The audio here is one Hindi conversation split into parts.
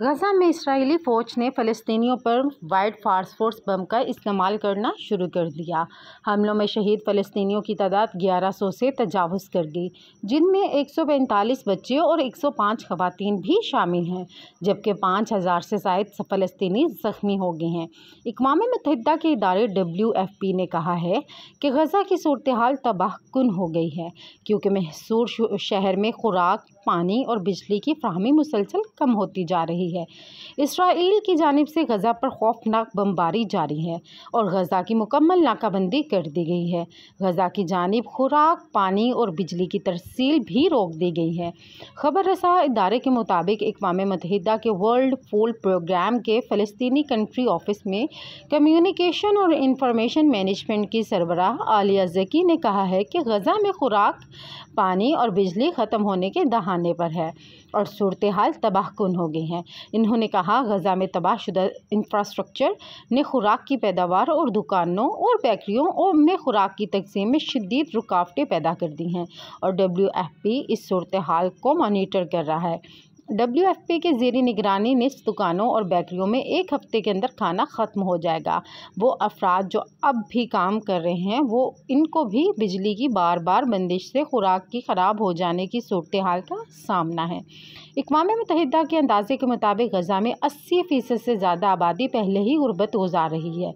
गजा में इसराइली फ़ौज ने फ़लस्तीनियों पर वाइड फास्फोर्स बम का इस्तेमाल करना शुरू कर दिया। हमलों में शहीद फ़लस्तीनियों की तादाद 1100 से तजावज़ कर गई, जिनमें 145 बच्चे और 105 खवातीन भी शामिल हैं, जबकि 5000 से शायद फ़लस्तीनी ज़ख्मी हो गए हैं। इकवा मतहदा के इदारे डब्ल्यू ने कहा है कि गजा की सूरत हाल तबाहकुन हो गई है, क्योंकि महसूर शहर में खुराक, पानी और बिजली की फ्राहमी मुसलसल कम होती जा रही है। इसराइल की जानब से गज़ा पर खौफनाक बमबारी जारी है और गज़ा की मुकम्मल नाकाबंदी कर दी गई है। गज़ा की जानब खुराक, पानी और बिजली की तरसील भी रोक दी गई है। खबर रसा इदारे के मुताबिक अकवा मतहदा के वर्ल्ड फ़ूड प्रोग्राम के फ़लस्तनी कंट्री ऑफ़िस में कम्युनिकेशन और इंफॉर्मेशन मैनेजमेंट की सरबराह आलिया जकी ने कहा है कि गज़ा में खुराक, पानी और बिजली ख़त्म होने के दहाने पर है और सूरत हाल तबाहकुन हो गई हैं। इन्होंने कहा, गज़ा में तबाहशुदा इंफ्रास्ट्रक्चर ने खुराक की पैदावार और दुकानों और बेकरियों और में खुराक की तकसीम में शदीद रुकावटें पैदा कर दी हैं। और डब्ल्यू एफ़ पी इस सूरत हाल को मॉनिटर कर रहा है। डब्ल्यू एफ़ पी के जेरी निगरानी निस दुकानों और बेकरियों में एक हफ़्ते के अंदर खाना ख़त्म हो जाएगा। वो अफराद जो अब भी काम कर रहे हैं, वो इनको भी बिजली की बार बार बंदिश से खुराक की ख़राब हो जाने की सूरत हाल का सामना है। इकवा मतहदा के अंदाजे के मुताबिक गज़ा में अस्सी फ़ीसद से ज़्यादा आबादी पहले ही गुरबत गुजार रही है।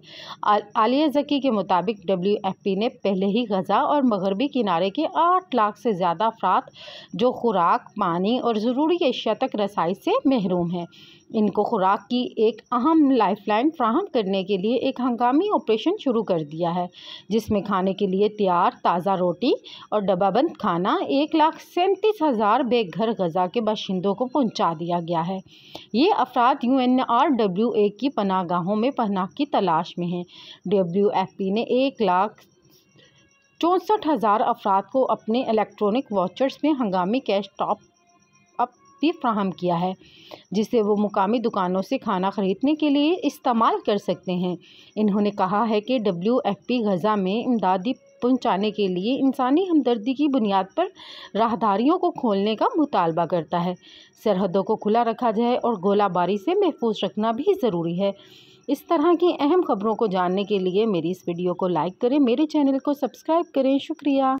आलिया जकी के मुताबिक डब्ल्यू एफ़ पी ने पहले ही गज़ा और मगरबी किनारे के आठ लाख से ज़्यादा अफराद, जो खुराक, पानी और ज़रूरी अशिया तक रसाई से महरूम हैं। इनको खुराक की एक अहम लाइफलाइन फ्राहम करने के लिए एक हंगामी ऑपरेशन शुरू कर दिया है, जिसमें खाने के लिए तैयार ताज़ा रोटी और डब्बाबंद खाना एक लाख सैंतीस हज़ार बेघर गज़ा के बाशिंदों को पहुँचा दिया गया है। ये अफराद U N R W A की पनागाहों में पनाह की तलाश में हैं। डब्ल्यू एफ़ पी ने एक लाख चौंसठ हज़ार अफराद को अपने इलेक्ट्रॉनिक वॉचर्स में हंगामी कैश टॉप भी फ्राहम किया है जिसे वो मुकामी दुकानों से खाना ख़रीदने के लिए इस्तेमाल कर सकते हैं। इन्होंने कहा है कि डब्ल्यू एफ़ पी गज़ा में इमदादी पहुँचाने के लिए इंसानी हमदर्दी की बुनियाद पर राहदारियों को खोलने का मुतालबा करता है। सरहदों को खुला रखा जाए और गोलाबारी से महफूज रखना भी ज़रूरी है। इस तरह की अहम खबरों को जानने के लिए मेरी इस वीडियो को लाइक करें, मेरे चैनल को सब्सक्राइब करें। शुक्रिया।